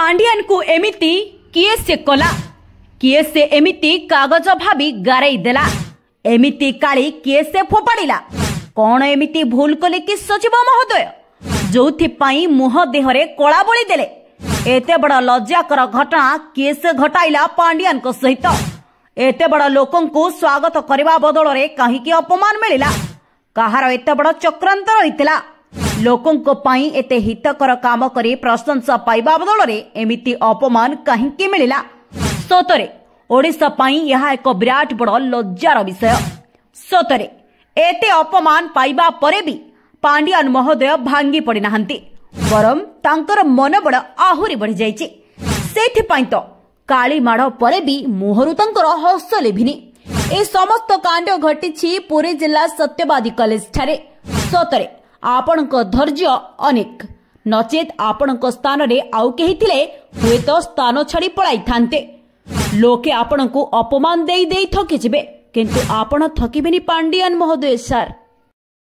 ପାଣ୍ଡିଆନକୁ ଏମିତି କିଏ ସେ କଲା କିଏ ସେ ଏମିତି କାଗଜ ଭାବି ଗାରେଇ ଦେଲା ଏମିତି କାଳି କିଏ ସେ ଫୋପାଡ଼ିଲା କଣ ଏମିତି ଭୁଲ କଲେ କି ସଚିବ ମହୋଦୟ ଯୋଉଥିପାଇଁ ମୁହଁ ଦେହରେ କଳା ବୋଳି ଦେଲେ ଏତେ ବଡ଼ ଲଜ୍ଜାକର ଘଟଣା କିଏ ସେ ଘଟାଇଲା ପାଣ୍ଡିଆନଙ୍କ ସହିତ ଏତେ ବଡ଼ ଲୋକଙ୍କୁ ସ୍ୱାଗତ କରିବା ବଦଳରେ କାହିଁକି ଅପମାନ ମିଳିଲା କାହାର ଏତେ ବଡ଼ ଚକ୍ରାନ୍ତ ରହିଥିଲା ଲୋକଙ୍କ ପାଇଁ ଏତେ ହିତକର କାମ କରି ପ୍ରଶଂସା ପାଇବା ବଦଳରେ ଏମିତି ଅପମାନ କାହିଁକି ମିଳିଲା? ସତରେ ଓଡ଼ିଶା ପାଇଁ ଏହା ଏକ ବିରାଟ ବଡ଼ ଲଜ୍ଜାର ବିଷୟ। ସତରେ ଏତେ ଅପମାନ ପାଇବା ପରେ ବି ପାଣ୍ଡିଆନ ମହୋଦୟ ଭାଙ୍ଗି ପଡ଼ିନାହାନ୍ତି ବରଂ ତାଙ୍କର ମନୋବଳ ଆହୁରି ବଢ଼ିଯାଇଛି। ସେଥିପାଇଁ ତ କାଳି ମାଡ଼ ପରେ ବି ମୁହଁରୁ ତାଙ୍କର ହସ ଲିଭିନି। ଏ ସମସ୍ତ କାଣ୍ଡ ଘଟିଛି ପୁରୀ ଜିଲ୍ଲା ସତ୍ୟବାଦୀ କଲେଜଠାରେ। ସତରେ ଆପଣଙ୍କ ଧୈର୍ଯ୍ୟ ଅନେକ। ନଚେତ୍ ଆପଣଙ୍କ ସ୍ଥାନରେ ଆଉ କେହି ଥିଲେ ହୁଏତ ସ୍ଥାନ ଛାଡ଼ି ପଳାଇଥାନ୍ତେ। ଲୋକେ ଆପଣଙ୍କୁ ଅପମାନ ଦେଇ ଦେଇ ଥକିଯିବେ। କିନ୍ତୁ ଆପଣ ଥକିବେନି ପାଣ୍ଡିଆନ ମହୋଦୟ ସାର୍।